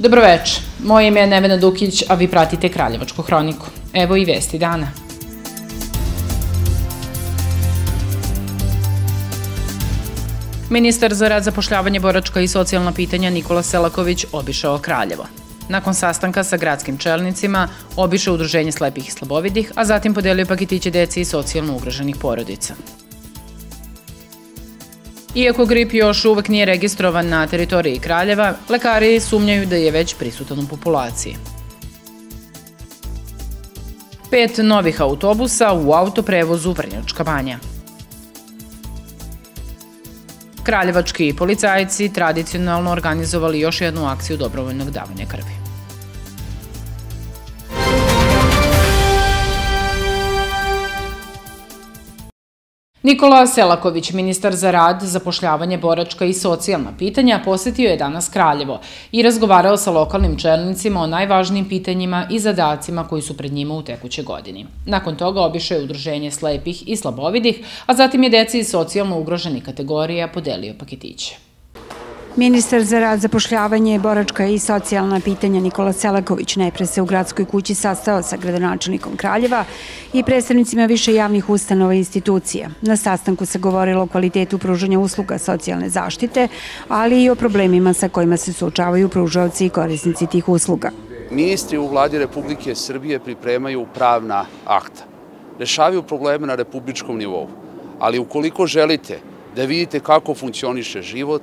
Dobroveče, moje ime je Nevena Dukić, a vi pratite Kraljevačku hroniku. Evo i vesti dana. Ministar za rad, zapošljavanje, boračka i socijalna pitanja Nikola Selaković obišao Kraljevo. Nakon sastanka sa gradskim čelnicima, obišao udruženje slepih i slabovidih, a zatim podelio paketiće deci i socijalno ugroženih porodica. Iako grip još uvek nije registrovan na teritoriji Kraljeva, lekari sumnjaju da je već prisutan u populaciji. Pet novih autobusa u autoprevozu Vrnjačka banja. Kraljevački policajci tradicionalno organizovali još jednu akciju dobrovoljnog davanja krvi. Nikola Selaković, ministar za rad, zapošljavanje, boračka i socijalna pitanja, posetio je danas Kraljevo i razgovarao sa lokalnim čelnicima o najvažnijim pitanjima i zadacima koji su pred njima u tekuće godini. Nakon toga obišao je udruženje slepih i slabovidih, a zatim je deci iz socijalno ugroženih kategorija podelio paketiće. Ministar za rad, zapošljavanje, boračka i socijalna pitanja Nikola Selaković najpre se u gradskoj kući sastao sa gradonačelnikom Kraljeva i predstavnicima više javnih ustanova i institucija. Na sastanku se govorilo o kvalitetu pružanja usluga socijalne zaštite, ali i o problemima sa kojima se suočavaju pružavci i korisnici tih usluga. Ministri u vladi Republike Srbije pripremaju pravna akta. Rešavaju probleme na republičkom nivou. Ali ukoliko želite da vidite kako funkcioniše život,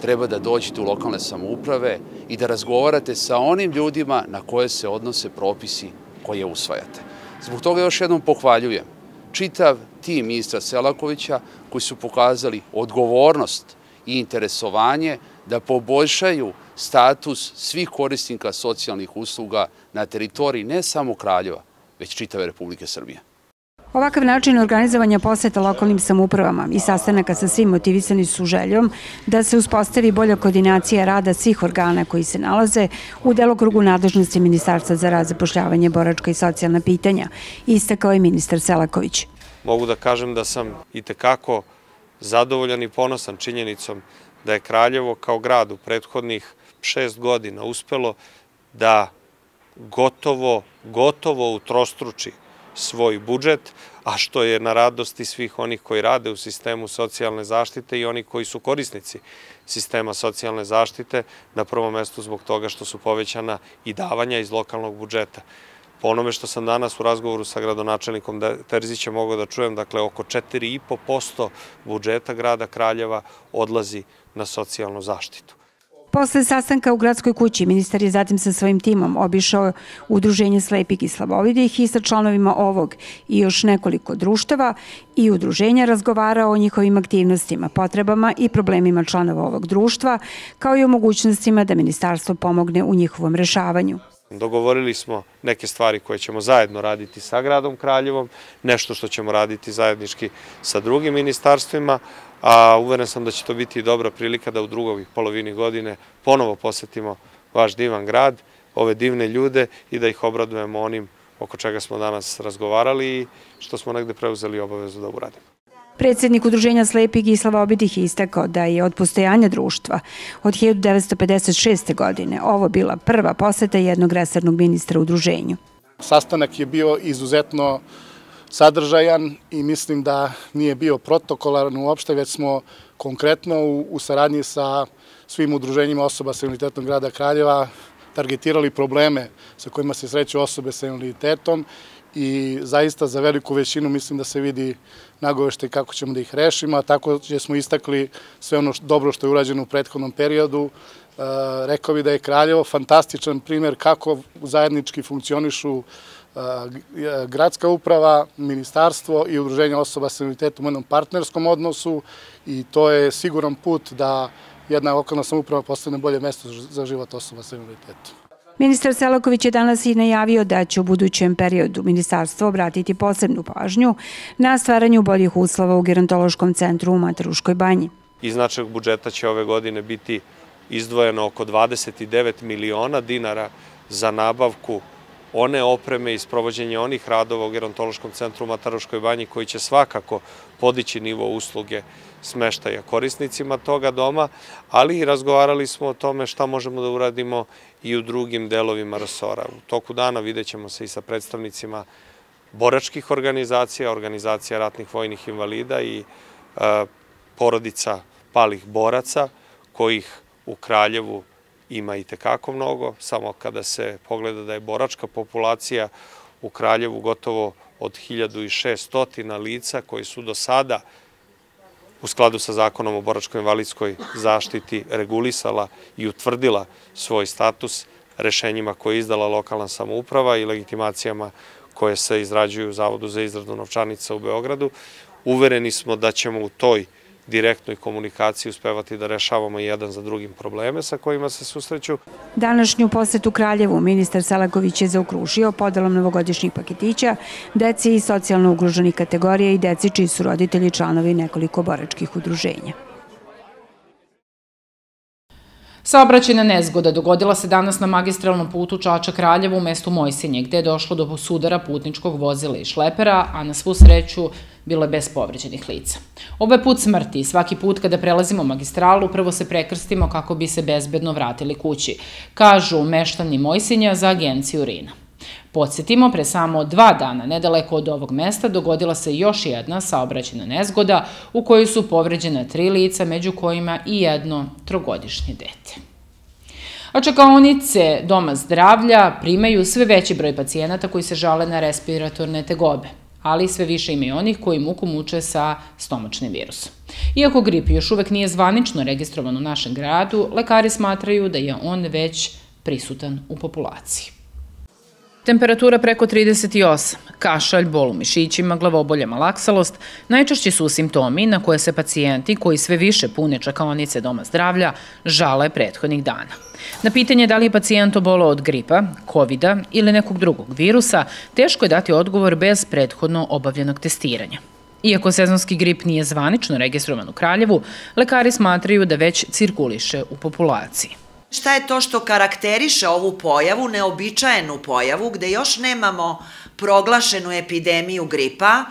treba da dođete u lokalne samouprave i da razgovarate sa onim ljudima na koje se odnose propisi koje usvajate. Zbog toga još jednom pohvaljujem čitav tim ministra Selakovića koji su pokazali odgovornost i interesovanje da poboljšaju status svih korisnika socijalnih usluga na teritoriji ne samo Kraljeva, već čitave Republike Srbije. Ovakav način organizovanja poseta lokalnim samupravama i sastanaka sa svim motivisani su željom da se uspostavi bolja koordinacija rada svih organa koji se nalaze u delokrugu nadležnosti Ministarstva za rad, zapošljavanje, boračka i socijalna pitanja, istakao je ministar Selaković. Mogu da kažem da sam i tekako zadovoljan i ponosan činjenicom da je Kraljevo kao grad u prethodnih šest godina uspelo da gotovo, gotovo utrostruči svoj budžet, a što je na radosti svih onih koji rade u sistemu socijalne zaštite i oni koji su korisnici sistema socijalne zaštite, na prvom mestu zbog toga što su povećana i davanja iz lokalnog budžeta. Po onome što sam danas u razgovoru sa gradonačelnikom Terzića mogao da čujem, dakle oko 4,5% budžeta grada Kraljeva odlazi na socijalnu zaštitu. Posle sastanka u gradskoj kući, ministar je zatim sa svojim timom obišao udruženje slepih i slabovidih i sa članovima ovog i još nekoliko društava i udruženja razgovarao o njihovim aktivnostima, potrebama i problemima članova ovog društva, kao i o mogućnostima da ministarstvo pomogne u njihovom rešavanju. Dogovorili smo neke stvari koje ćemo zajedno raditi sa gradom Kraljevom, nešto što ćemo raditi zajednički sa drugim ministarstvima, a uveren sam da će to biti dobra prilika da u drugoj polovini godine ponovo posetimo vaš divan grad, ove divne ljude i da ih obradujemo onim oko čega smo danas razgovarali i što smo negde preuzeli obavezu da uradimo. Predsednik Udruženja slepih i slabobidih je istakao da je od postojanja društva od 1956. godine ovo bila prva poseta jednog resornog ministra u udruženju. Sastanak je bio izuzetno sadržajan i mislim da nije bio protokolaran uopšte, već smo konkretno u, u saradnji sa svim udruženjima osoba sa invaliditetom grada Kraljeva targetirali probleme sa kojima se sreću osobe sa invaliditetom i zaista za veliku većinu mislim da se vidi nagovešte kako ćemo da ih rešimo, a tako će smo istakli sve ono dobro što je urađeno u prethodnom periodu. E, rekao bi da je Kraljevo fantastičan primer kako zajednički funkcionišu gradska uprava, ministarstvo i udruženje osoba sa invaliditetom u jednom partnerskom odnosu i to je siguran put da jedna lokalna samuprava postane bolje mesto za život osoba sa invaliditetom. Ministar Selaković je danas i najavio da će u budućem periodu ministarstvo obratiti posebnu pažnju na stvaranju boljih uslova u gerontološkom centru u Mataruškoj banji. Iz našeg budžeta će ove godine biti izdvojeno oko 29 miliona dinara za nabavku one opreme i sprovođenje onih radova u gerontološkom centru u Mataruškoj banji koji će svakako podići nivo usluge smeštaja korisnicima toga doma, ali i razgovarali smo o tome šta možemo da uradimo i u drugim delovima resora. U toku dana vidjet ćemo se i sa predstavnicima boračkih organizacija, organizacija ratnih vojnih invalida i e, porodica palih boraca, kojih u Kraljevu ima i tekako mnogo, samo kada se pogleda da je boračka populacija u Kraljevu gotovo od 1600 lica koji su do sada u skladu sa zakonom o boračkoj invalidskoj zaštiti regulisala i utvrdila svoj status rešenjima koje je izdala lokalna samouprava i legitimacijama koje se izrađuju u Zavodu za izradu novčanica u Beogradu. Uvereni smo da ćemo u toj direktnoj komunikaciji uspevati da rešavamo jedan za drugim probleme sa kojima se susreću. Današnju posetu Kraljevu ministar Selaković je zaokružio podelom novogodišnjih paketića deci i socijalno ugroženih kategorija i deci čiji su roditelji članovi nekoliko boračkih udruženja. Saobraćena nezgoda dogodila se danas na magistralnom putu Čača-Kraljevo u mestu Mojsinje, gde je došlo do sudara putničkog vozila i šlepera, a na svu sreću bilo je bez povređenih lica. Ovo je put smrti i svaki put kada prelazimo magistralu prvo se prekrstimo kako bi se bezbedno vratili kući, kažu meštani Mojsinja za agenciju Rina. Podsjetimo, pre samo dva dana, nedaleko od ovog mesta, dogodila se još jedna saobraćena nezgoda u kojoj su povređena tri lica, među kojima i jedno trogodišnje dete. A čakaonice Doma zdravlja primaju sve veći broj pacijenata koji se žale na respiratorne tegobe ali sve više ima i onih koji muku muče sa stomačnim virusom. Iako grip još uvek nije zvanično registrovan u našem gradu, lekari smatraju da je on već prisutan u populaciji. Temperatura preko 38, kašalj, bol u mišićima, glavobolja, malaksalost najčešći su simptomi na koje se pacijenti koji sve više pune čakaonice doma zdravlja žale prethodnih dana. Na pitanje da li je pacijent obolao od gripa, covid ili nekog drugog virusa, teško je dati odgovor bez prethodno obavljenog testiranja. Iako sezonski grip nije zvanično registrovan u Kraljevu, lekari smatraju da već cirkuliše u populaciji. Šta je to što karakteriše ovu pojavu, neobičajenu pojavu, gde još nemamo proglašenu epidemiju gripa,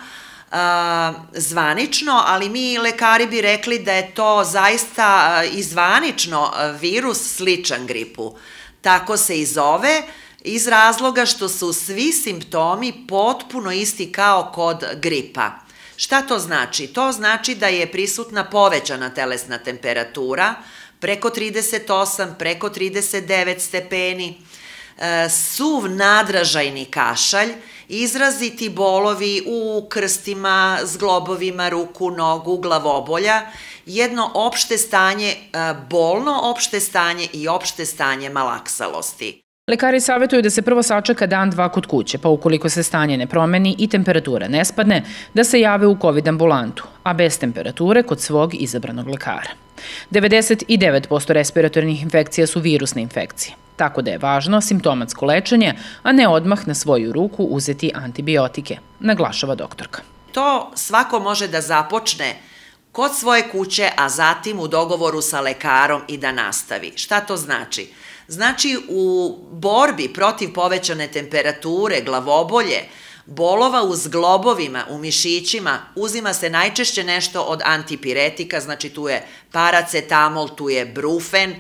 zvanično, ali mi lekari bi rekli da je to zaista i zvanično virus sličan gripu. Tako se i zove, iz razloga što su svi simptomi potpuno isti kao kod gripa. Šta to znači? To znači da je prisutna povećana telesna temperatura, preko 38, preko 39 stepeni, e, suv nadražajni kašalj, izraziti bolovi u krstima, zglobovima ruku, nogu, glavobolja, jedno opšte stanje, e, bolno opšte stanje i opšte stanje malaksalosti. Lekari savjetuju da se prvo sačeka dan dva kod kuće, pa ukoliko se stanje ne promeni i temperatura ne spadne, da se jave u COVID ambulantu, a bez temperature kod svog izabranog lekara. 99% respiratornih infekcija su virusne infekcije, tako da je važno simptomatsko lečenje, a ne odmah na svoju ruku uzeti antibiotike, naglašava doktorka. To svako može da započne kod svoje kuće, a zatim u dogovoru sa lekarom i da nastavi. Šta to znači? Znači, u borbi protiv povećane temperature, glavobolje, bolova u zglobovima, u mišićima, uzima se najčešće nešto od antipiretika, znači tu je paracetamol, tu je brufen,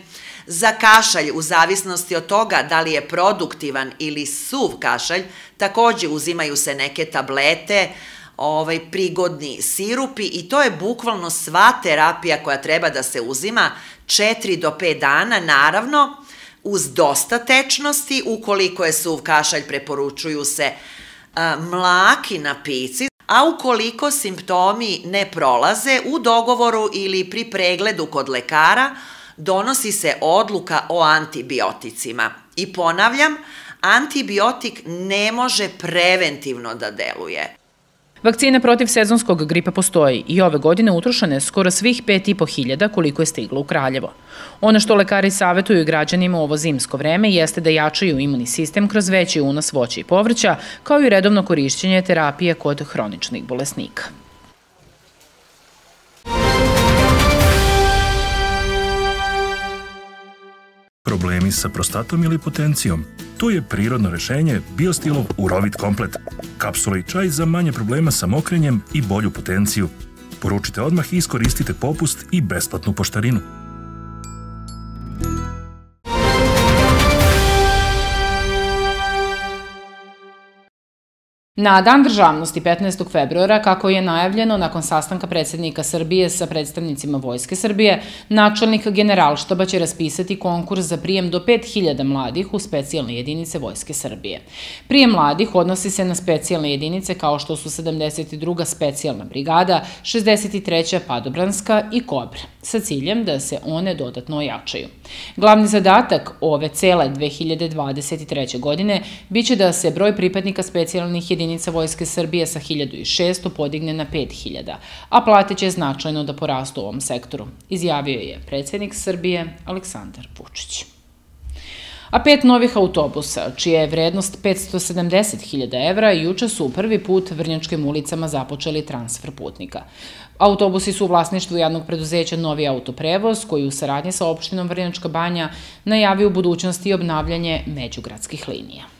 Za kašalj, u zavisnosti od toga da li je produktivan ili suv kašalj, takođe uzimaju se neke tablete, ovaj, prigodni sirupi i to je bukvalno sva terapija koja treba da se uzima 4 do 5 dana, naravno, uz dosta tečnosti, ukoliko je suv kašalj preporučuju se a, mlaki napici, a ukoliko simptomi ne prolaze, u dogovoru ili pri pregledu kod lekara, donosi se odluka o antibioticima. I ponavljam, antibiotik ne može preventivno da deluje. Vakcine protiv sezonskog gripa postoji i ove godine utrošene skoro svih 5,5 hiljada koliko je stiglo u Kraljevo. Ono što lekari savjetuju građanima u ovo zimsko vreme jeste da jačaju imunni sistem kroz veći unos voća i povrća, kao i redovno korišćenje terapije kod hroničnih bolesnika. Problemi sa prostatom ili potencijom. To je prirodno rešenje Biostilov Urovit komplet. Kapsula i čaj za manje problema sa mokrenjem i bolju potenciju. Poručite odmah i iskoristite popust i besplatnu poštarinu. Na dan državnosti 15. februara, kako je najavljeno nakon sastanka predsednika Srbije sa predstavnicima Vojske Srbije, načelnik generalštaba će raspisati konkurs za prijem do 5000 mladih u specijalne jedinice Vojske Srbije. Prijem mladih odnosi se na specijalne jedinice kao što su 72. specijalna brigada, 63. padobranska i Kobre, sa ciljem da se one dodatno ojačaju. Glavni zadatak ove cele 2023. godine biće da se broj pripadnika specijalnih jedinica jedinica Vojske Srbije sa 1600 podigne na 5000, a plate će značajno da porastu u ovom sektoru, izjavio je predsednik Srbije Aleksandar Vučić. A pet novih autobusa, čija je vrednost 570.000 evra, juče su u prvi put vrnjačkim ulicama započeli transfer putnika. Autobusi su u vlasništvu jednog preduzeća Novi autoprevoz, koji u saradnji sa opštinom Vrnjačka banja najavio u budućnosti obnavljanje međugradskih linija.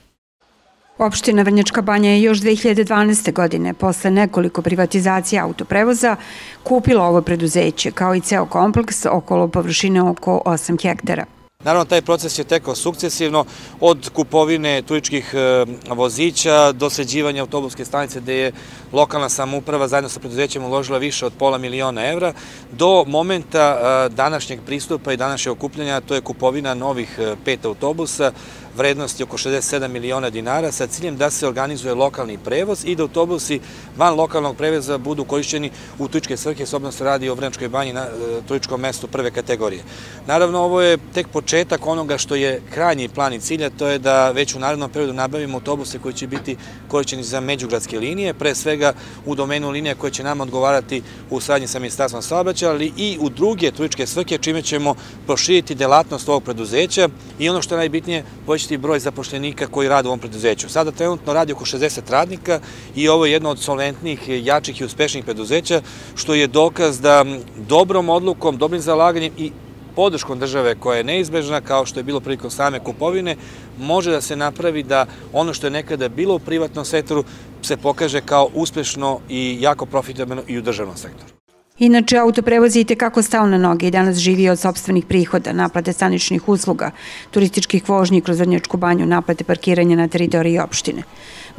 Opština Vrnjačka banja je još 2012. godine, posle nekoliko privatizacija autoprevoza, kupila ovo preduzeće, kao i ceo kompleks okolo površine oko 8 hektara. Naravno, taj proces je tekao sukcesivno od kupovine turičkih e, vozića do sređivanja autobuske stanice gde je lokalna samouprava zajedno sa preduzećem uložila više od pola miliona evra do momenta e, današnjeg pristupa i današnjeg okupljanja, to je kupovina novih e, pet autobusa vrednosti oko 67 miliona dinara sa ciljem da se organizuje lokalni prevoz i da autobusi van lokalnog prevoza budu korišćeni u turičke svrhe, s obzirom se radi o Vrnjačkoj banji na turičkom mestu prve kategorije. Naravno, ovo je tek početak onoga što je krajnji plan i cilja, to je da već u narednom periodu nabavimo autobuse koji će biti korišćeni za međugradske linije, pre svega u domenu linija koje će nama odgovarati u sradnji sa Ministarstvom saobraćaja, ali i u druge turičke svrhe, čime ćemo proširiti delatnost ovog preduzeća i ono što je najbitnije, povećati broj zapošljenika koji rade u ovom preduzeću. Sada trenutno radi oko 60 radnika i ovo je jedno od solventnih, jačih i uspešnih preduzeća, što je dokaz da dobrom odlukom, dobrim zalaganjem i podrškom države koja je neizbežna, kao što je bilo prilikom same kupovine, može da se napravi da ono što je nekada bilo u privatnom sektoru se pokaže kao uspešno i jako profitabilno i u državnom sektoru. Inače, autoprevoz je i tekako stao na noge i danas živi od sobstvenih prihoda, naplate staničnih usluga, turističkih vožnji kroz Vrnjačku banju, naplate parkiranja na teritoriji opštine.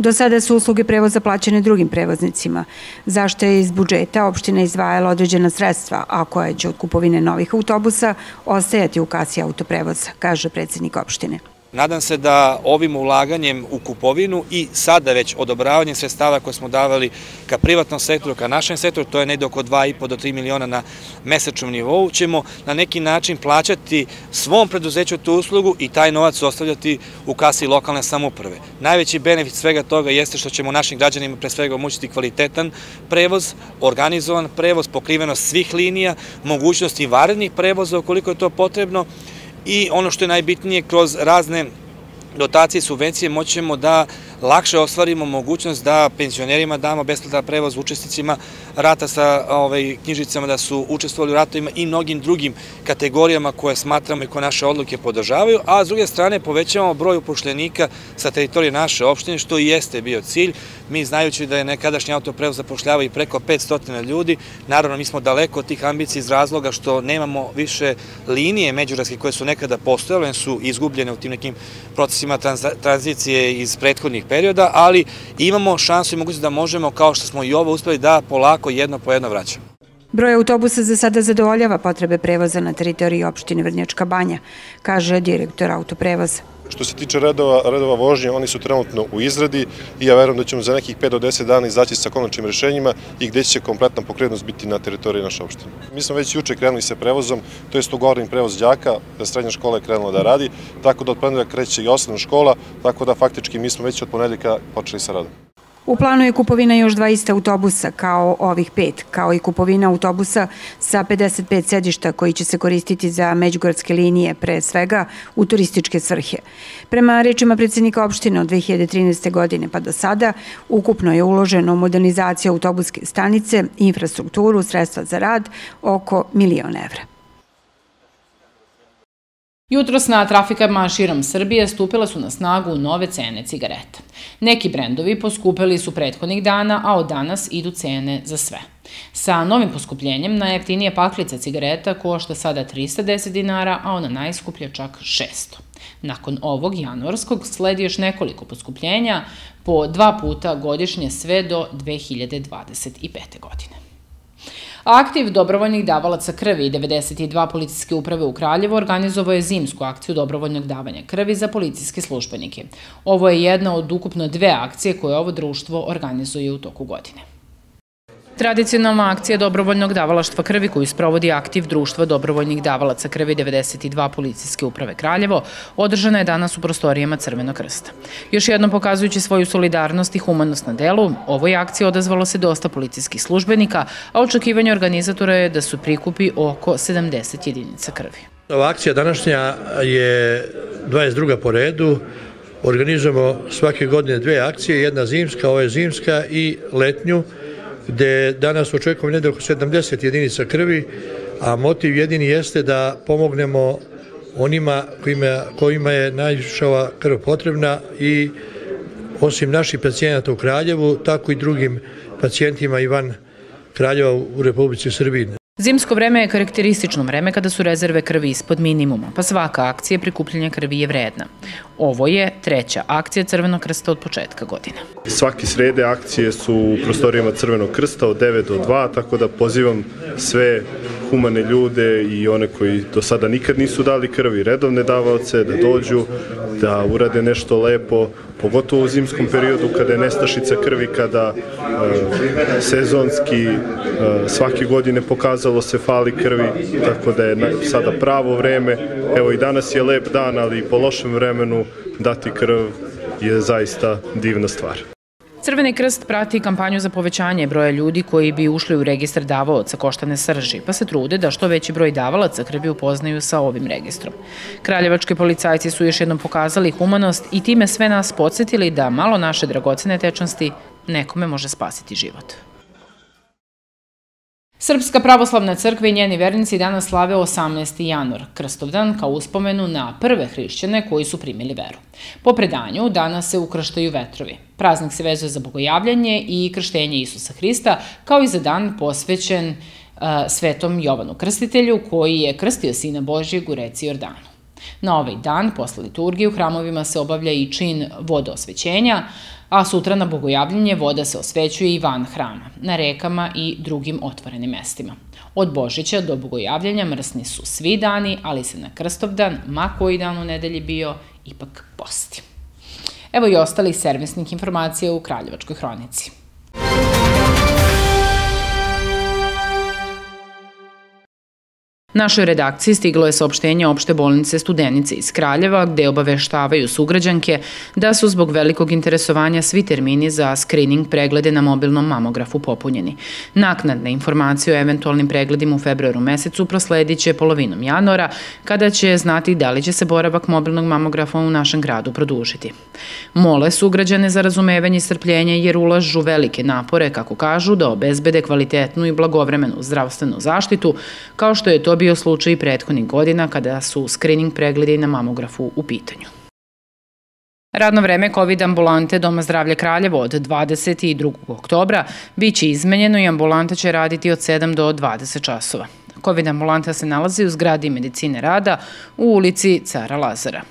Do sada su usluge prevoza plaćene drugim prevoznicima, zašto je iz budžeta opština izdvajala određena sredstva, a koja će od kupovine novih autobusa ostajati u kasi autoprevoza, kaže predsednik opštine. Nadam se da ovim ulaganjem u kupovinu i sada već odobravanjem sredstava koje smo davali ka privatnom sektoru, ka našem sektoru, to je negde oko 2,5 do 3 miliona na mesečnom nivou, ćemo na neki način plaćati svom preduzeću tu uslugu i taj novac ostavljati u kasi lokalne samuprave. Najveći benefit svega toga jeste što ćemo našim građanima pre svega omoćiti kvalitetan prevoz, organizovan prevoz, pokrivenost svih linija, mogućnosti varednih prevoza ukoliko je to potrebno, i ono što je najbitnije, kroz razne dotacije i subvencije moćemo da lakše ostvarimo mogućnost da penzionerima damo besplatan prevoz učesnicima rata sa ovaj, knjižicama da su učestvovali u ratovima i mnogim drugim kategorijama koje smatramo i koje naše odluke podržavaju, a s druge strane povećavamo broj upošljenika sa teritorije naše opštine, što i jeste bio cilj. Mi znajući da je nekadašnji autoprevoz zapošljava i preko 500 ljudi, naravno mi smo daleko od tih ambicija iz razloga što nemamo više linije međuradske koje su nekada postojale, su izgubljene u tim nekim procesima tranzicije iz prethodnih perioda, ali imamo šansu i mogućnost da možemo, kao što smo i ovo uspeli, da polako jedno po jedno vraćamo. Broj autobusa za sada zadovoljava potrebe prevoza na teritoriji opštine Vrnjačka banja, kaže direktor autoprevoza. Što se tiče redova, redova vožnje, oni su trenutno u izradi i ja verujem da ćemo za nekih 5 do 10 dana izaći sa konačnim rešenjima i gde će kompletna pokrednost biti na teritoriji naše opštine. Mi smo već juče krenuli sa prevozom, to je ugovoren prevoz đaka, srednja škola je krenula da radi, tako da od ponedeljka kreće i osnovna škola, tako da faktički mi smo već od ponedeljka počeli sa radom. U planu je kupovina još 20 autobusa kao ovih pet, kao i kupovina autobusa sa 55 sedišta koji će se koristiti za međugradske linije, pre svega u turističke svrhe. Prema rečima predsjednika opštine od 2013. godine pa do sada, ukupno je uloženo u modernizaciju autobuske stanice, infrastrukturu, sredstva za rad oko milion evra. Jutros na trafikama širom Srbije stupile su na snagu nove cene cigareta. Neki brendovi poskupili su prethodnih dana, a od danas idu cene za sve. Sa novim poskupljenjem najjeftinija paklica cigareta košta sada 310 dinara, a ona najskuplja čak 600. Nakon ovog januarskog sledi još nekoliko poskupljenja po dva puta godišnje sve do 2025. godine. Aktiv dobrovoljnih davalaca krvi i 92 policijske uprave u Kraljevo organizovao je zimsku akciju dobrovoljnog davanja krvi za policijske službenike. Ovo je jedna od ukupno dve akcije koje ovo društvo organizuje u toku godine. Tradicionalna akcija dobrovoljnog davalaštva krvi koju sprovodi aktiv društva dobrovoljnih davalaca krvi 92 policijske uprave Kraljevo održana je danas u prostorijama Crvenog krsta. Još jednom pokazujući svoju solidarnost i humanost na delu, ovoj akciji odazvalo se dosta policijskih službenika, a očekivanje organizatora je da su prikupi oko 70 jedinica krvi. Ova akcija današnja je 22. po redu. Organizujemo svake godine dve akcije, jedna zimska, ovo je zimska i letnju, gde danas očekujemo negde oko 70 jedinica krvi, a motiv jedini jeste da pomognemo onima kojima, kojima je najviše ova krv potrebna i osim naših pacijenata u Kraljevu, tako i drugim pacijentima i van Kraljeva u Republici Srbiji. Zimsko vreme je karakteristično vreme kada su rezerve krvi ispod minimuma, pa svaka akcija prikupljanja krvi je vredna. Ovo je treća akcija Crvenog krsta od početka godine. Svaki srede akcije su u prostorijama Crvenog krsta od 9 do 2, tako da pozivam sve humane ljude i one koji do sada nikad nisu dali krvi, redovne davaoce, da dođu, da urade nešto lepo, pogotovo u zimskom periodu kada je nestašica krvi, kada e, sezonski e, svake godine pokazalo se fali krvi, tako da je na, sada pravo vreme. Evo i danas je lep dan, ali po lošem vremenu dati krv je zaista divna stvar. Crveni krst prati kampanju za povećanje broja ljudi koji bi ušli u registar davaoca koštane srži, pa se trude da što veći broj davalaca krvi upoznaju sa ovim registrom. Kraljevački policajci su još jednom pokazali humanost i time sve nas podsjetili da malo naše dragocene tečnosti nekome može spasiti život. Srpska pravoslavna crkva i njeni vernici danas slave 18. januar, Krstovdan, kao uspomenu na prve hrišćane koji su primili veru. Po predanju, danas se ukrštaju vetrovi. Praznik se vezuje za bogojavljanje i krštenje Isusa Hrista, kao i za dan posvećen svetom Jovanu Krstitelju, koji je krstio Sina Božijeg u reci Jordanu. Na ovaj dan, posle liturgije, u hramovima se obavlja i čin vodoosvećenja, a sutra na bogojavljenje voda se osvećuje i van hrama, na rekama i drugim otvorenim mestima. Od Božića do bogojavljenja mrsni su svi dani, ali se na Krstovdan, ma koji dan u nedelji bio, ipak posti. Evo i ostali servisnih informacija u Kraljevačkoj hronici. Našoj redakciji stiglo je saopštenje opšte bolnice Studenice iz Kraljeva gde obaveštavaju sugrađanke da su zbog velikog interesovanja svi termini za screening preglede na mobilnom mamografu popunjeni. Naknadne informacije o eventualnim pregledima u februaru mesecu prosledit će polovinom januara kada će znati da li će se boravak mobilnog mamografa u našem gradu produžiti. Mole sugrađane za razumevanje i strpljenje jer ulažu velike napore, kako kažu, da obezbede kvalitetnu i blagovremenu zdravstvenu zaštitu, kao što je to bio slučaj prethodnih godina kada su screening pregledi na mamografu u pitanju. Radno vreme COVID ambulante Doma zdravlja Kraljevo od 22. oktobra biće izmenjeno i ambulanta će raditi od 7 do 20 časova. COVID ambulanta se nalazi u zgradi medicine rada u ulici Cara Lazara.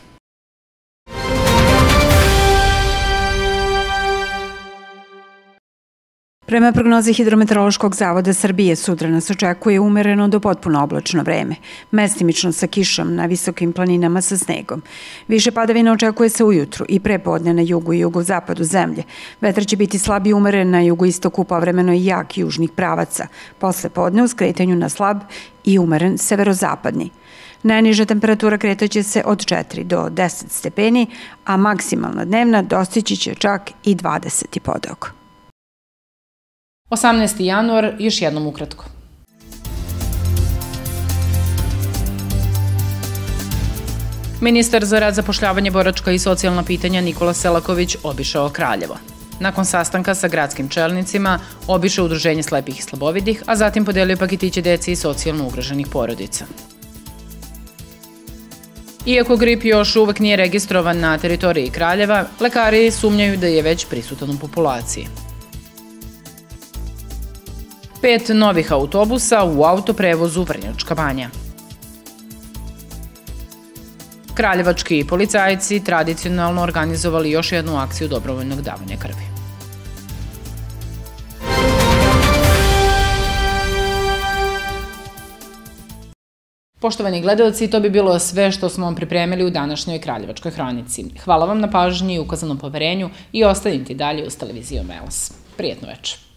Prema prognozi Hidrometeorološkog zavoda Srbije sutra nas očekuje umereno do potpuno oblačno vreme, mestimično sa kišom na visokim planinama sa snegom. Više padavina očekuje se ujutru i prepodne na jugu i jugozapadu zemlje. Vetar će biti slab i umeren na jugoistoku povremeno i jak južnih pravaca, posle podne u skretanju na slab i umeren severozapadni. Najniža temperatura kretaće se od 4 do 10 stepeni, a maksimalna dnevna dostići će čak i 20 podok. 18. januar, još jednom ukratko. Ministar za rad, zapošljavanje, boračka i socijalna pitanja Nikola Selaković obišao Kraljevo. Nakon sastanka sa gradskim čelnicima obišao udruženje slepih i slabovidih, a zatim podelio paketiće deci i socijalno ugroženih porodica. Iako grip još uvek nije registrovan na teritoriji Kraljeva, lekari sumnjaju da je već prisutan u populaciji. Pet novih autobusa u autoprevozu Vrnjačka banja. Kraljevački policajci tradicionalno organizovali još jednu akciju dobrovoljnog davanja krvi. Poštovani gledalci, to bi bilo sve što smo vam pripremili u današnjoj Kraljevačkoj hranici. Hvala vam na pažnji i ukazanom poverenju i ostanite dalje uz televizijom Elas. Prijetno večer.